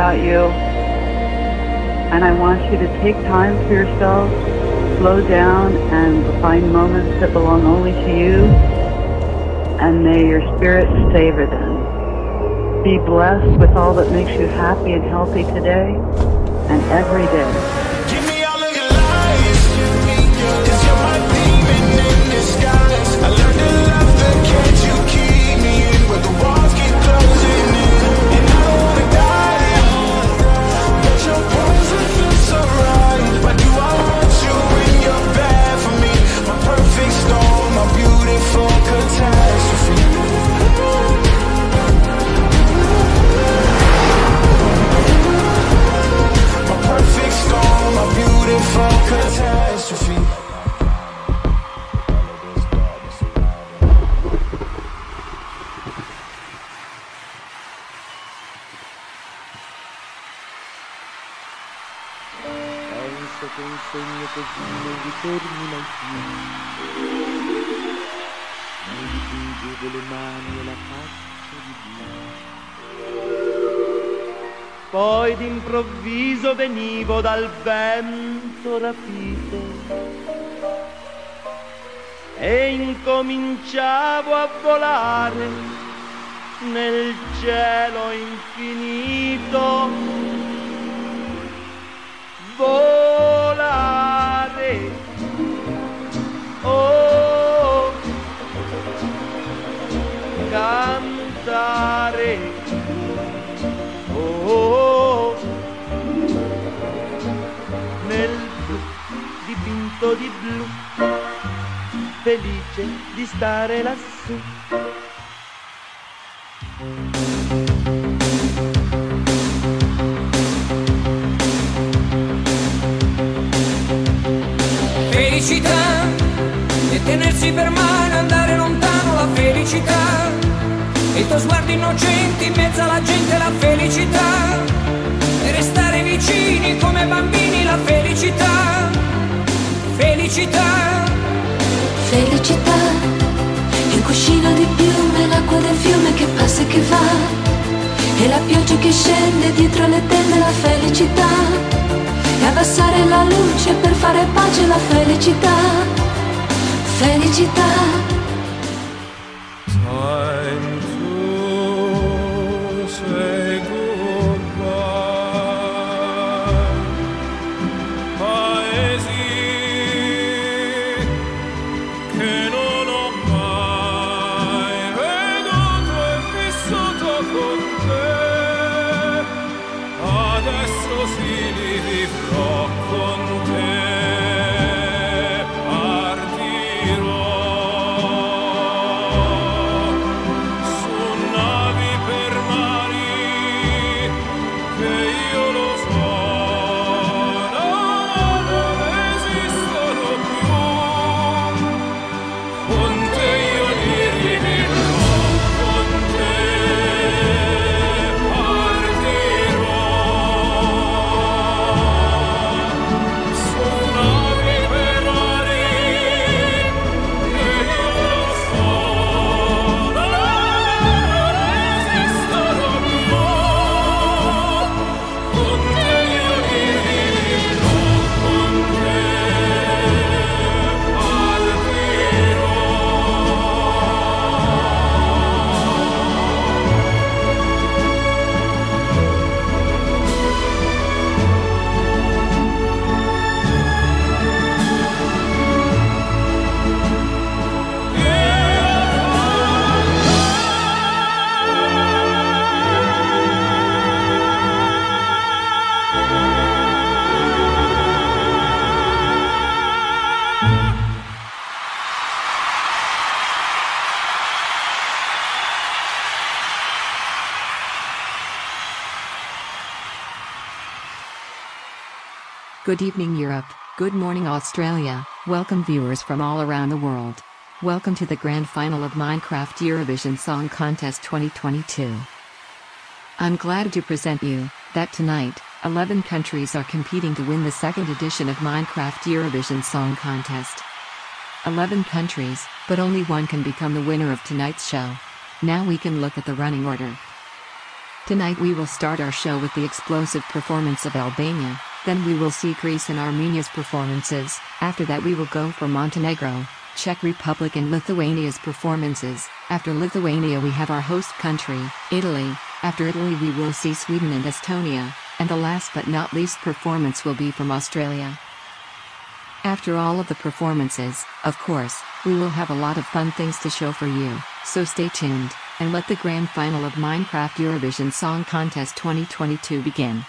About you. And I want you to take time for yourself, slow down, and find moments that belong only to you. And may your spirit savor them. Be blessed with all that makes you happy and healthy today and every day. Catastrophe. Le mani e la faccia di blu. Poi d'improvviso venivo dal vento rapito e incominciavo a volare nel cielo infinito volare. Oh, cantare. Oh, nel blu dipinto di blu, felice di stare lassù. felicità e tenersi per mano andare lontano tuo sguardo innocente in mezzo alla gente la felicità. E restare vicini come bambini la felicità. Felicità. Felicità, il cuscino di piume, l'acqua del fiume che passa e che va, e la pioggia che scende dietro le tende, la felicità, e abbassare la luce per fare pace, la felicità, felicità. Good evening, Europe. Good morning, Australia. Welcome, viewers from all around the world. Welcome to the grand final of Minecraft Eurovision Song Contest 2022. I'm glad to present you that tonight, 11 countries are competing to win the second edition of Minecraft Eurovision Song Contest. 11 countries, but only one can become the winner of tonight's show. Now we can look at the running order. Tonight we will start our show with the explosive performance of Albania, then we will see Greece and Armenia's performances, after that we will go for Montenegro, Czech Republic and Lithuania's performances, after Lithuania we have our host country, Italy, after Italy we will see Sweden and Estonia, and the last but not least performance will be from Australia. After all of the performances, of course, we will have a lot of fun things to show for you, so stay tuned, and let the grand final of Minecraft Eurovision Song Contest 2022 begin.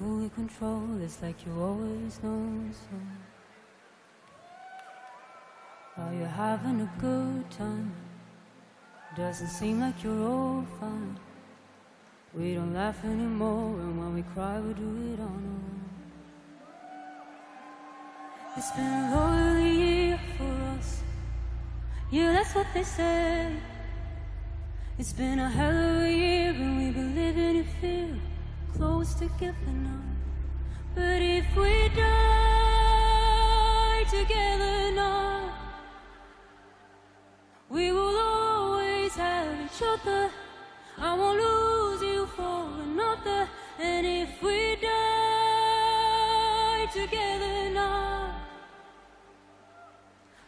You're in full control, it's like you always know so. Are you having a good time? Doesn't seem like you're all fine. We don't laugh anymore, and when we cry, we do it on our own. It's been a lonely year for us. Yeah, that's what they say. It's been a hell of a year, and we've been living in fear, close together now. But if we die together now, we will always have each other. I won't lose you for another. And if we die together now,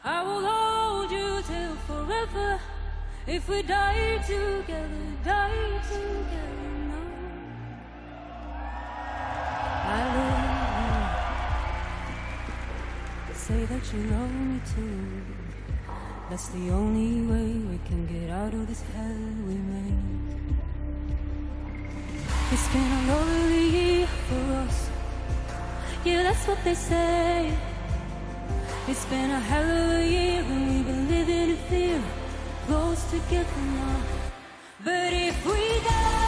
I will hold you till forever. If we die together, die together Say that you love me too. That's the only way we can get out of this hell we made. It's been a lonely year for us. Yeah, that's what they say. It's been a hell of a year and we've been living in fear, close together now. But if we die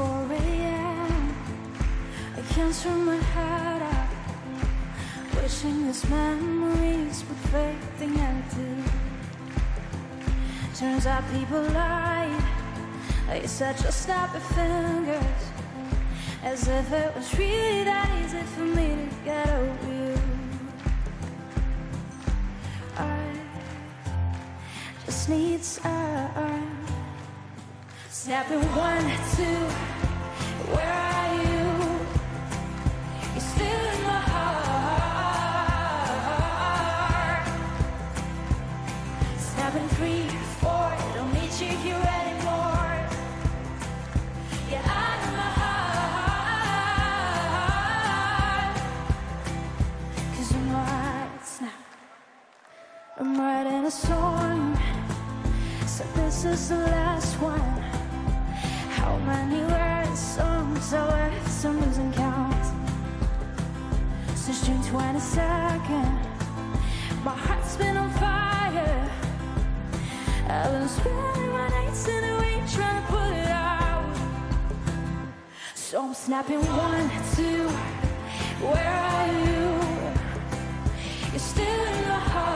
4 a.m. I can't turn my head up. Wishing these memories would fade, never do. Turns out people lie. They said just snap your fingers. As if it was really that easy for me to get over you. I just need time. Snapping one, two, I'm in my heart. Cause you know I snap. I'm writing a song. So this is the last one. How many are left? I'm losing count. Since June 22nd, my heart's been on fire. I've been spending my nights in the rain trying to put it out. So I'm snapping one, two. Where are you? You're still in my heart.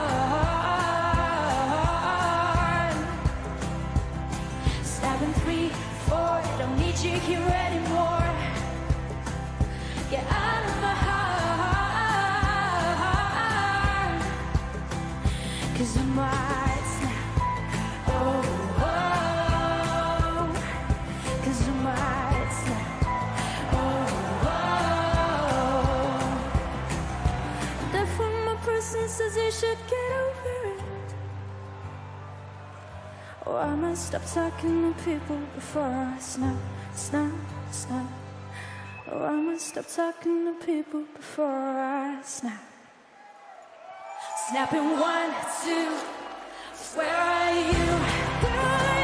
Snapping three, four. Don't need you here anymore. Says you should get over it. Or I might stop talking to people before I snap, snap, snap. Oh, I might stop talking to people before I snap. Snapping one, two. Where are you?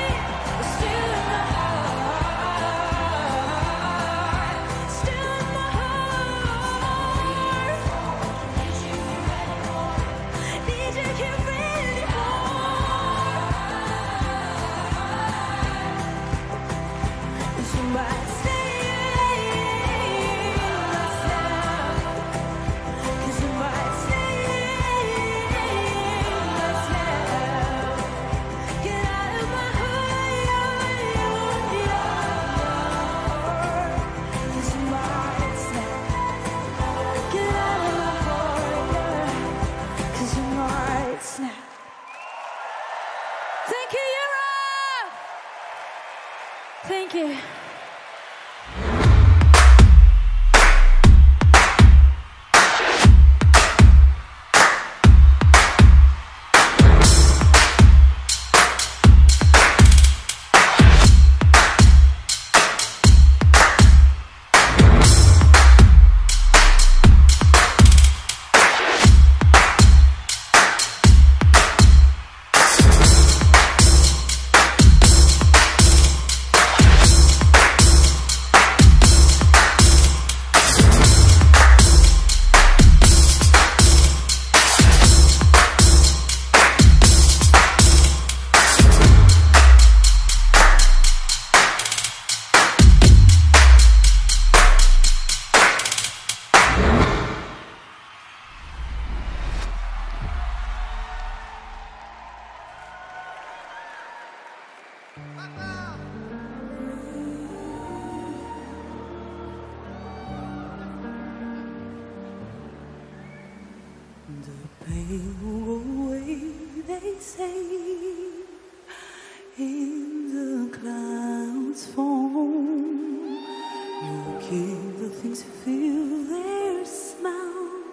You feel their smell,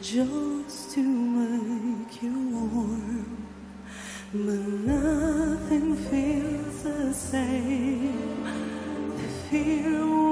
just to make you warm. But nothing feels the same. The fear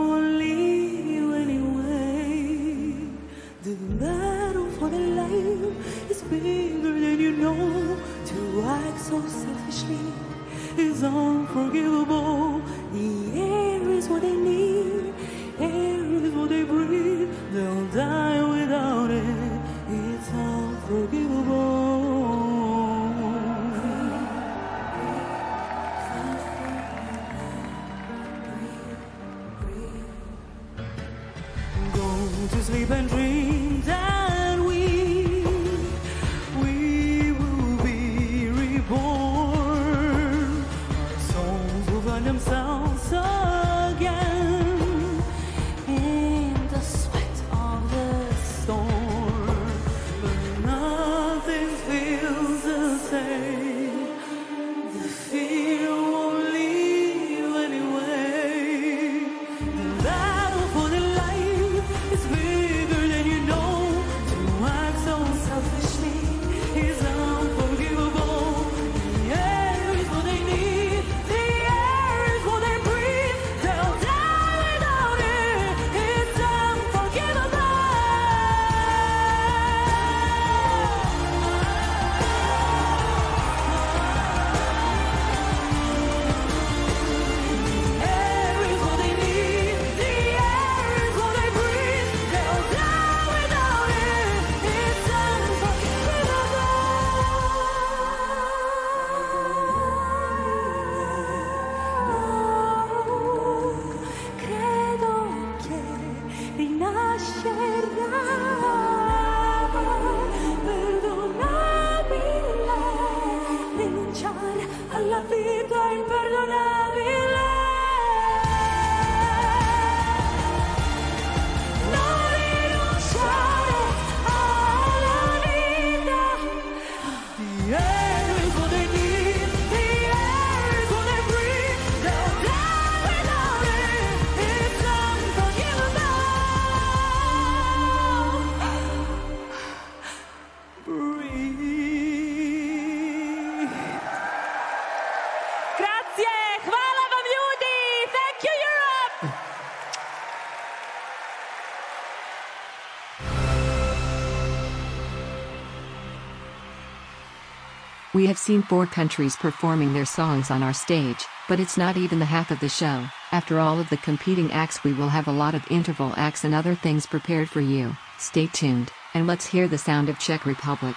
Have seen four countries performing their songs on our stage, but it's not even the half of the show. After all of the competing acts, we will have a lot of interval acts and other things prepared for you. Stay tuned, and let's hear the sound of Czech Republic.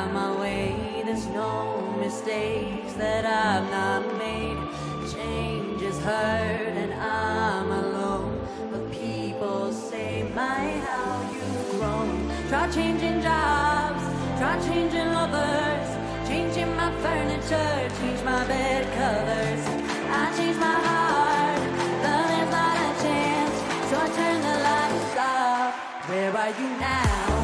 Forgot my way. There's no mistakes that I've not made. Change is hurt and I'm alone. But people say, My, how you've grown. Try changing jobs, try changing lovers, changing my furniture, change my bed covers. I change my heart, love is not a chance. So I turn the lights off. Where are you now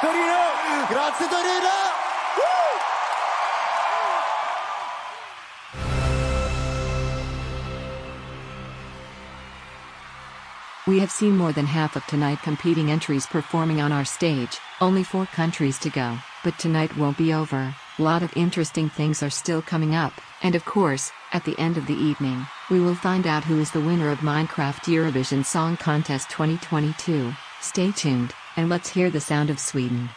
Torino! Grazie Torino! We have seen more than half of tonight competing entries performing on our stage, only four countries to go, but tonight won't be over. A lot of interesting things are still coming up, and of course, at the end of the evening, we will find out who is the winner of Minecraft Eurovision Song Contest 2022. Stay tuned, and let's hear the sound of Sweden.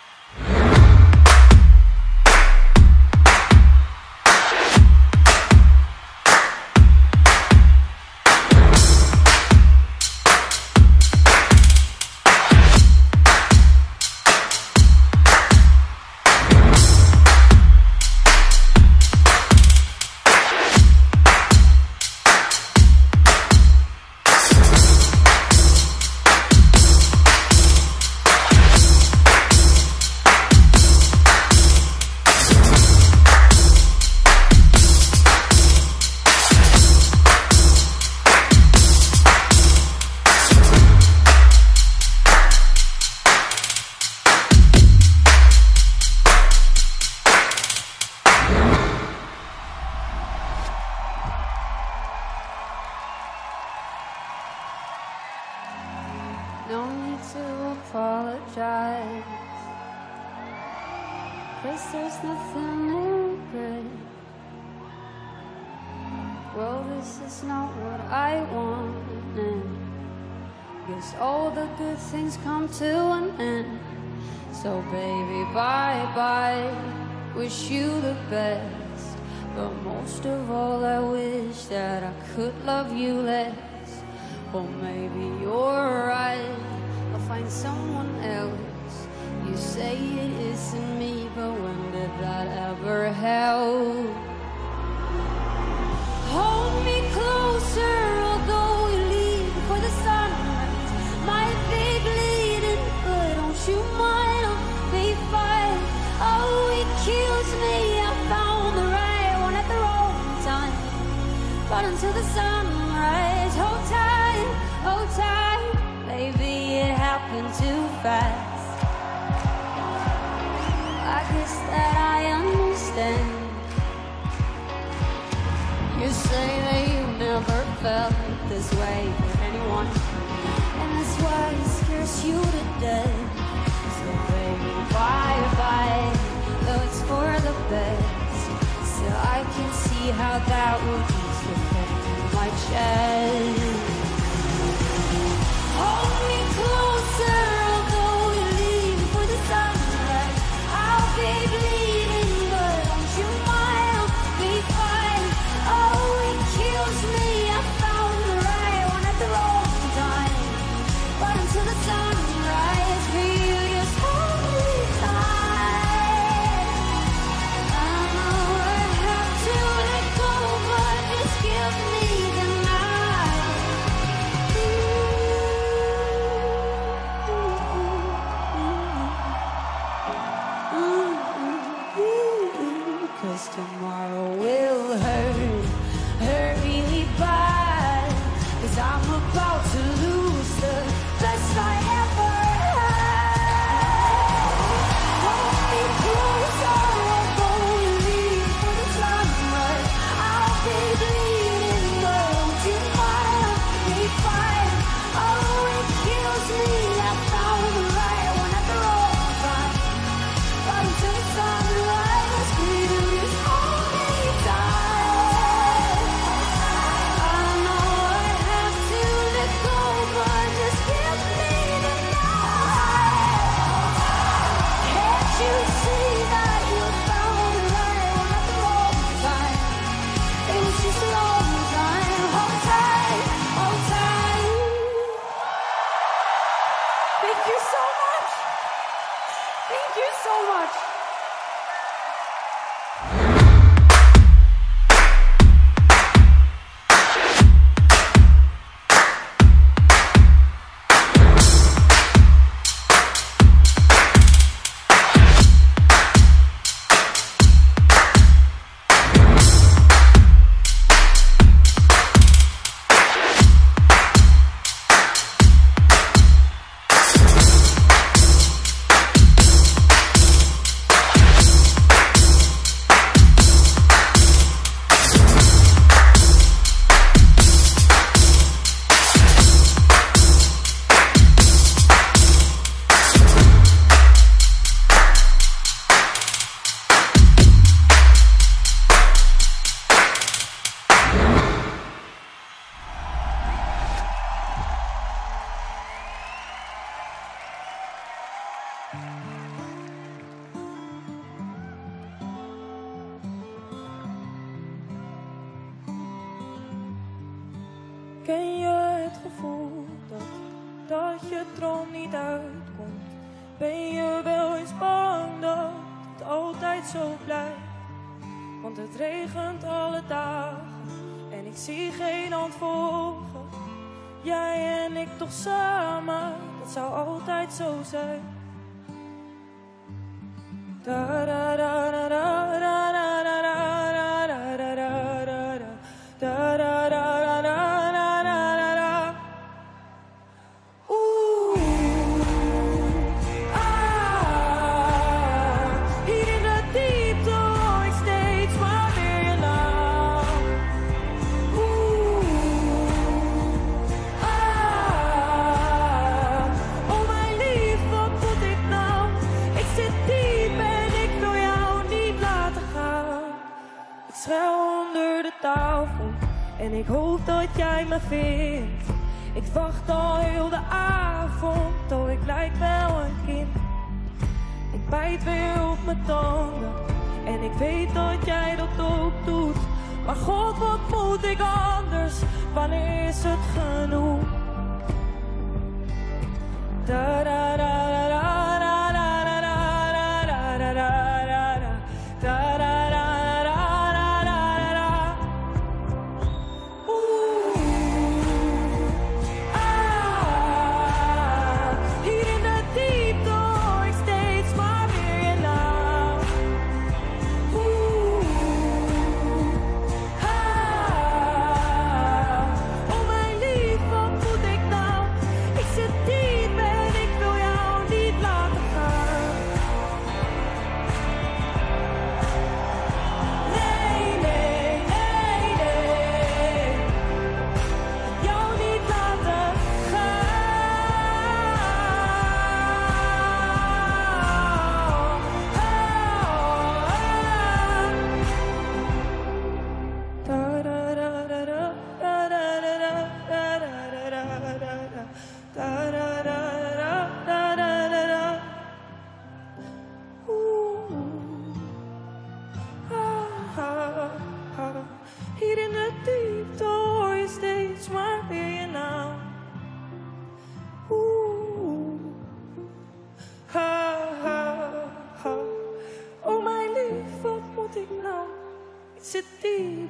Less. Well, maybe you're right. I'll find someone else. You say it isn't me, but when did that ever help? Hold me closer, although you leave for the sunrise. Might be bleeding, but don't you mind? Be fine. Oh, it kills me. I found the right one at the wrong time. But until the sunrise, it too fast. I guess that I understand. You say that you never felt this way for anyone, and that's why it scares you to death. So baby, bye bye, though it's for the best. So I can see how that would pain in my chest. Hold me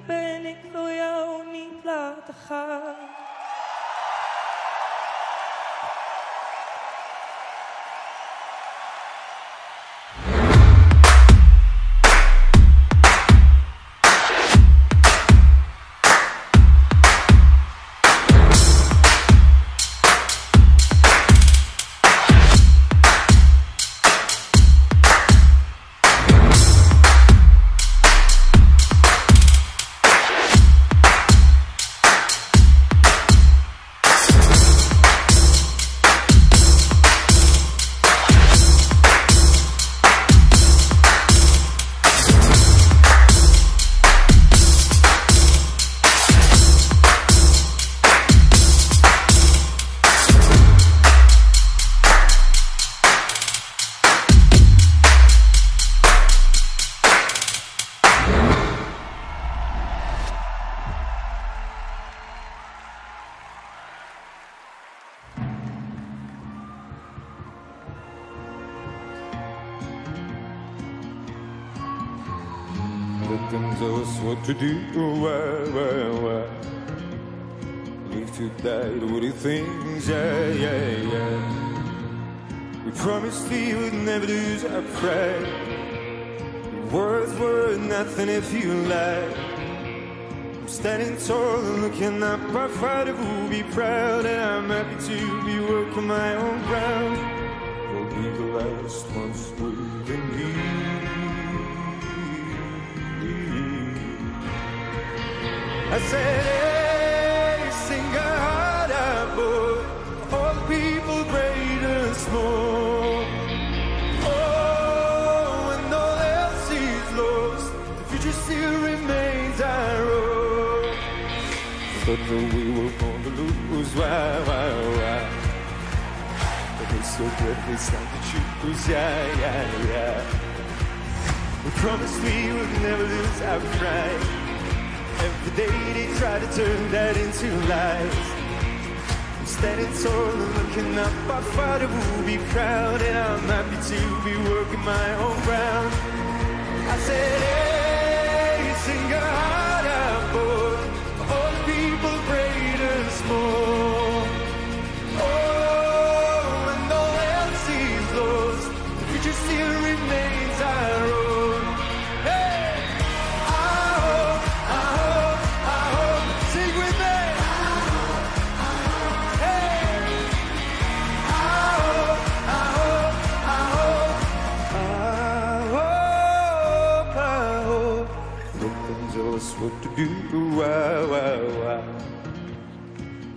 被你抚养，你拉的哈。thought that we were born to lose. Why, why, why? But it's so good we time to choose. Yeah, yeah, yeah. We promised we would never lose our pride. Every day they try to turn that into lies. I'm standing tall and looking up. My father will be proud, and I'm happy to be working my own ground. I said. Hey.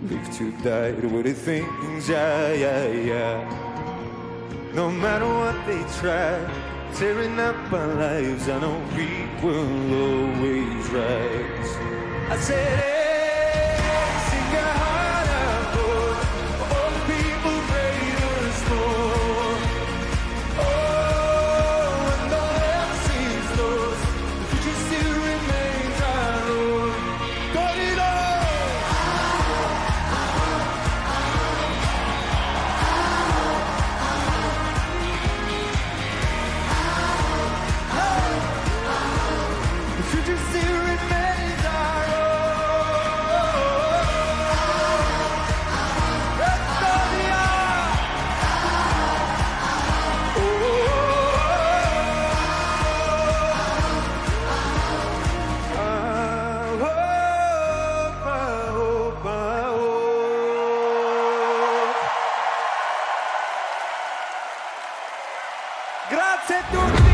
Live to die with the things, yeah, yeah, yeah. No matter what they try, tearing up our lives, I know we will always rise. I said, Grazie a tutti.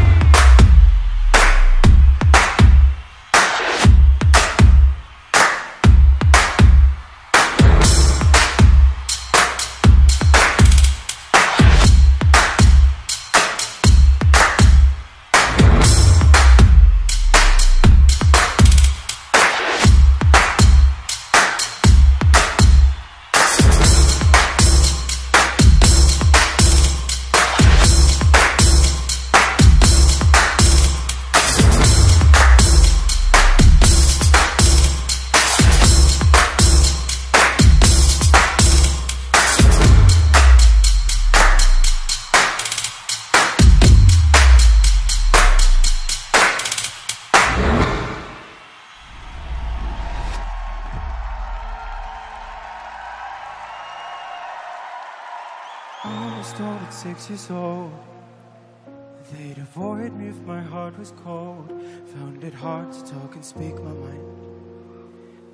Avoid me if my heart was cold. Found it hard to talk and speak my mind.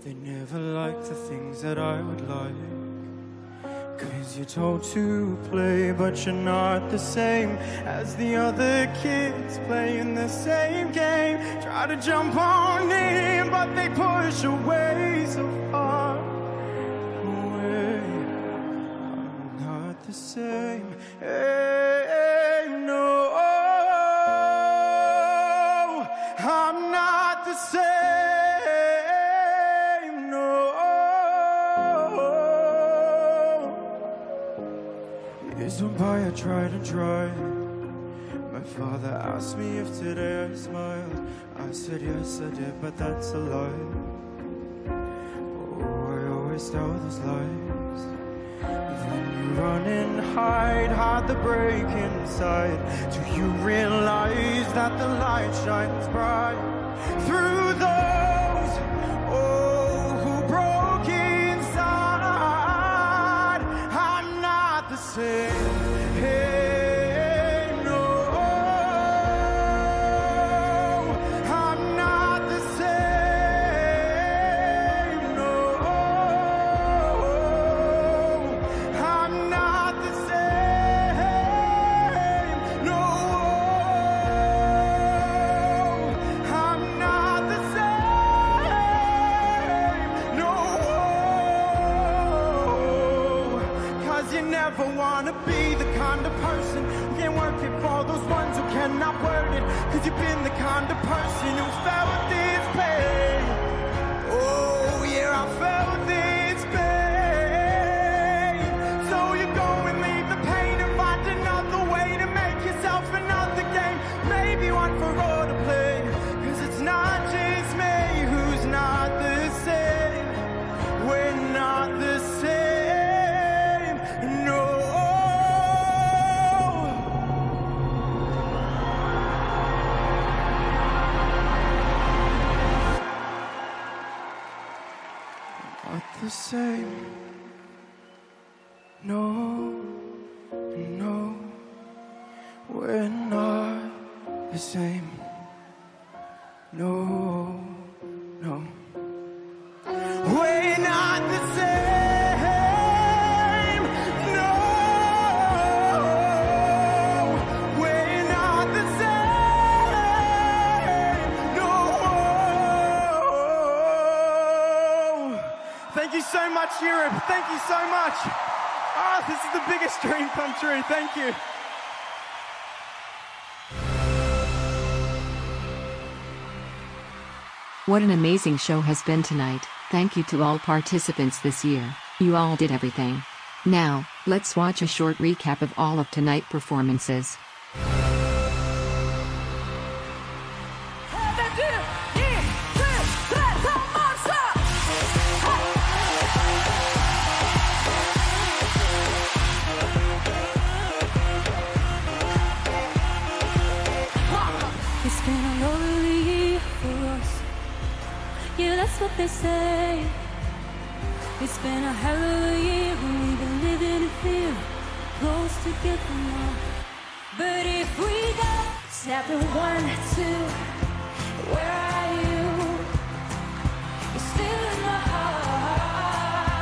They never liked the things that I would like. Cause you're told to play But you're not the same. As the other kids playing the same game. Try to jump on in But they push away so far. Away. I'm not the same. Hey, no, By, I tried and tried. My father asked me if today I smiled. I said yes, I did, but that's a lie. Oh, I always tell those lies. Then you run and hide, hide the break inside. Do you realize that the light shines bright through those Cause you've been the kind of person who biggest dream come true. Thank you. What an amazing show has been tonight. Thank you to all participants this year. You all did everything. Now, let's watch a short recap of all of tonight's performances. What they say. It's been a hell of a year when we've been living in fear, close together now. But if we go, step one, two, where are you? You're still in my heart.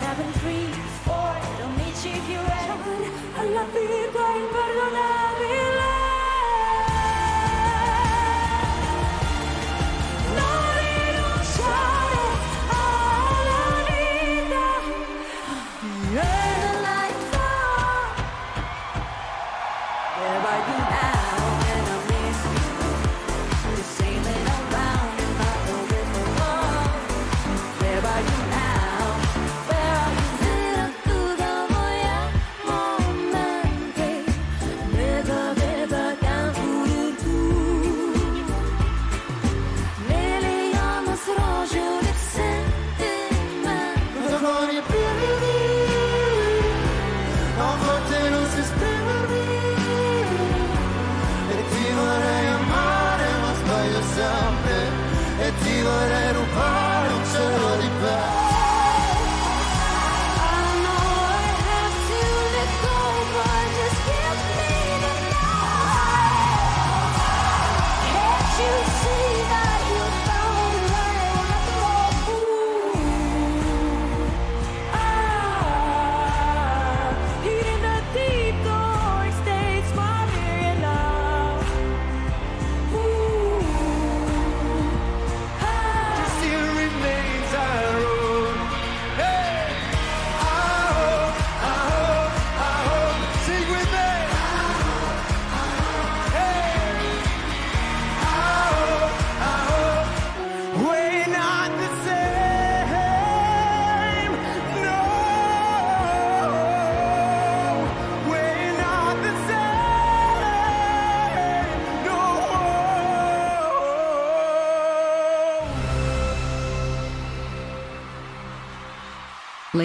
Seven, three, four, don't meet you here at one. I love you, but I don't love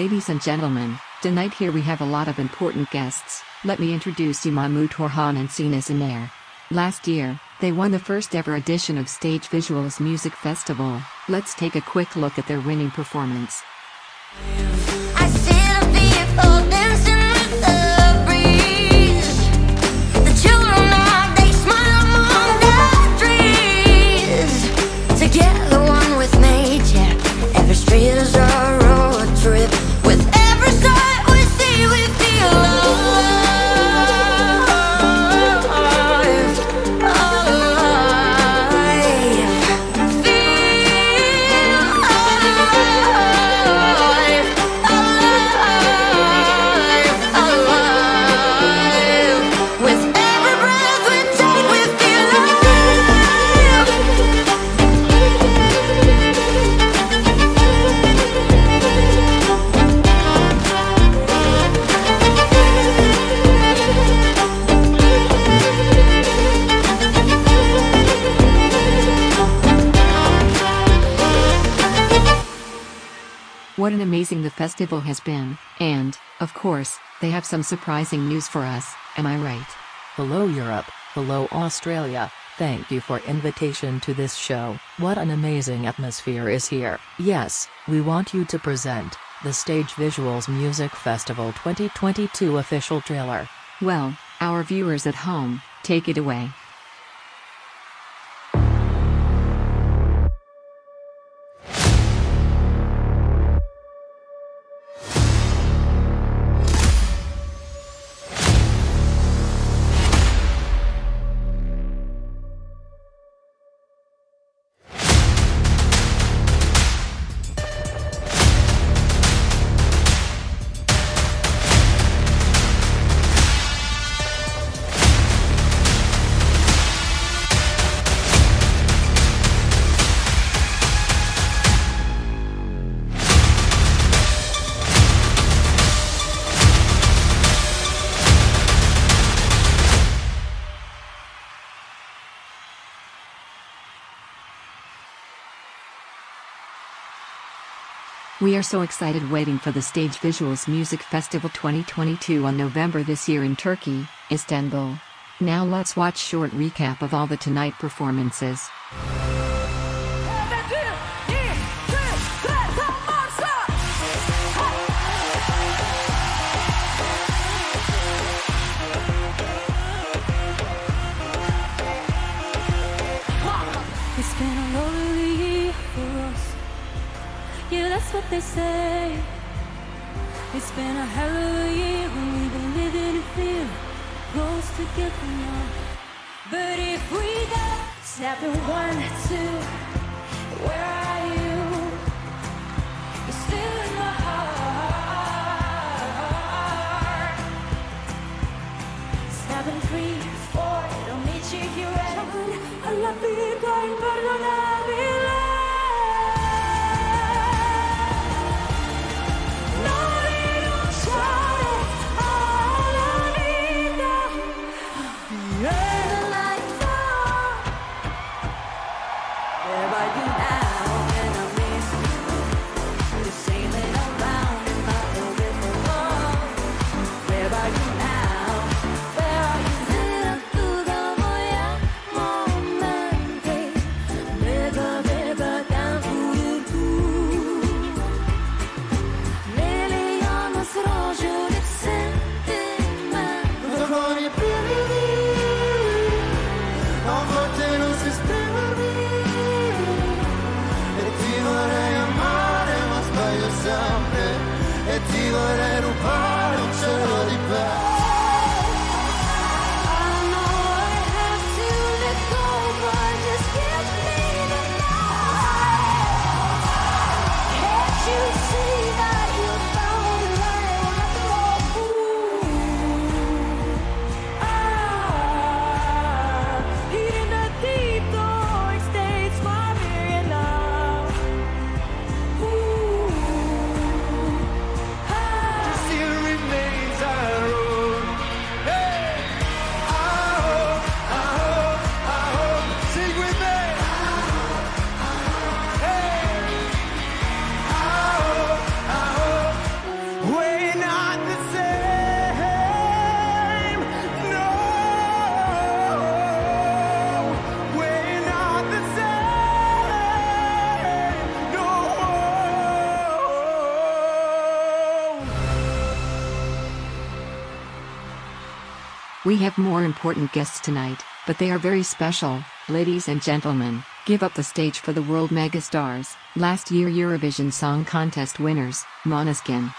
Ladies and gentlemen, tonight here we have a lot of important guests. Let me introduce you Mahmut Orhan and Sena Şener. Last year, they won the first ever edition of Stage Visuals Music Festival. Let's take a quick look at their winning performance. Festival has been, and, of course, they have some surprising news for us, am I right? Hello Europe, hello Australia. Thank you for invitation to this show. What an amazing atmosphere is here. Yes, we want you to present the Stage Visuals Music Festival 2022 official trailer. Well, our viewers at home, take it away. We are so excited waiting for the Stage Visuals Music Festival 2022 on November this year in Turkey, Istanbul. Now let's watch short recap of all the tonight performances. What they say. It's been a hell of a year when we've been living in fear. Close together now. But if we got seven, one, two, where are you? You're still in my heart. Seven, three, four, it'll meet you here at alla vita imperdonabile. Have more important guests tonight, but they are very special. Ladies and gentlemen, give up the stage for the world megastars, last year Eurovision Song Contest winners, Måneskin.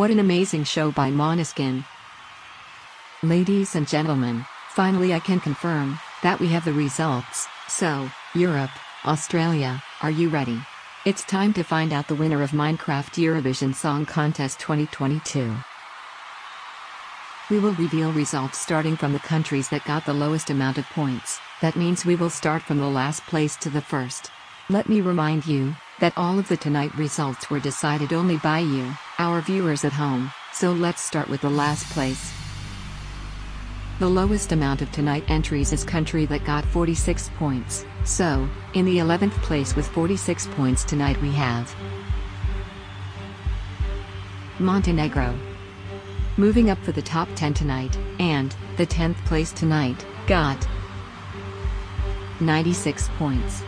What an amazing show by Måneskin. Ladies and gentlemen, finally I can confirm that we have the results. So, Europe, Australia, are you ready? It's time to find out the winner of Minecraft Eurovision Song Contest 2022. We will reveal results starting from the countries that got the lowest amount of points. That means we will start from the last place to the first. Let me remind you that all of the tonight results were decided only by you, our viewers at home, so let's start with the last place. The lowest amount of tonight entries is country that got 46 points, so, in the 11th place with 46 points tonight we have Montenegro. Moving up for the top 10 tonight, and, the 10th place tonight, got 96 points.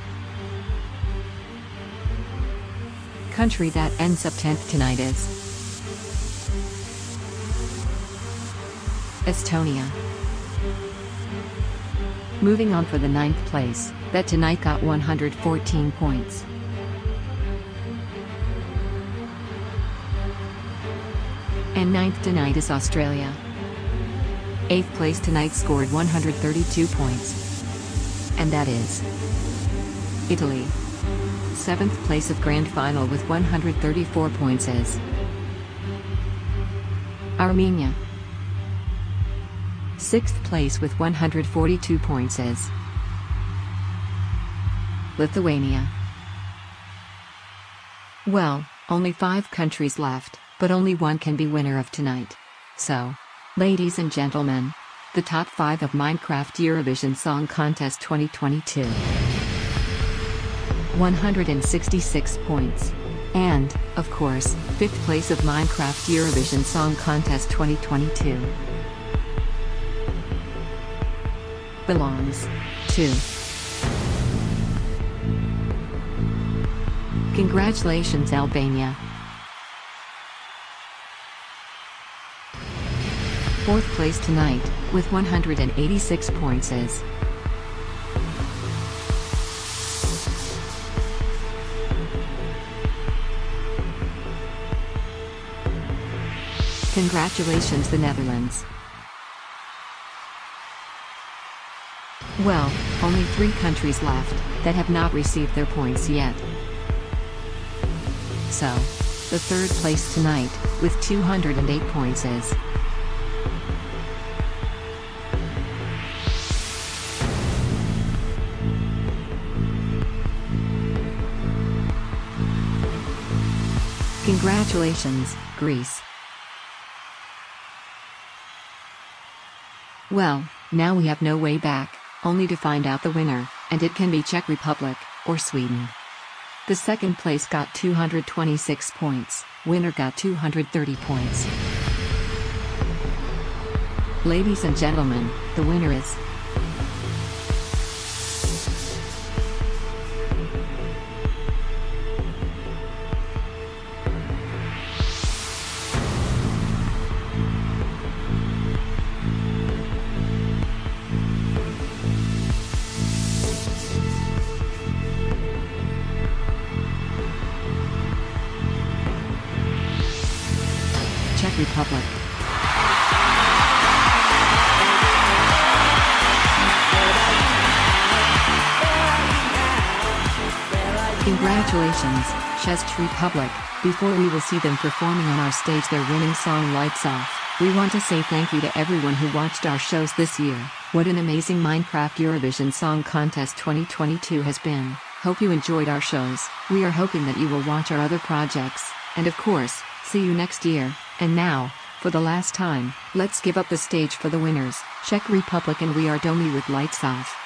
Country that ends up 10th tonight is Estonia. Moving on for the ninth place, that tonight got 114 points. And ninth tonight is Australia. Eighth place tonight scored 132 points. And that is Italy. Seventh place of grand final with 134 points is Armenia. Sixth place with 142 points is Lithuania. Well, only five countries left, but only one can be winner of tonight. So, ladies and gentlemen, the top five of Minecraft Eurovision Song Contest 2022. 166 points. And, of course, fifth place of Minecraft Eurovision Song Contest 2022. belongs to. Congratulations, Albania. Fourth place tonight, with 186 points is. Congratulations, the Netherlands. Well, only three countries left that have not received their points yet. So, the third place tonight, with 208 points is. Congratulations, Greece. Well, now we have no way back only to find out the winner, and it can be Czech Republic or Sweden. The second place got 226 points, winner got 230 points. Ladies and gentlemen, the winner is Congratulations, Czech Republic. Before we will see them performing on our stage their winning song Lights Off, we want to say thank you to everyone who watched our shows this year. What an amazing Minecraft Eurovision Song Contest 2022 has been. Hope you enjoyed our shows. We are hoping that you will watch our other projects, and of course, see you next year. And now, for the last time, let's give up the stage for the winners, Czech Republic and We Are Domi with Lights Off.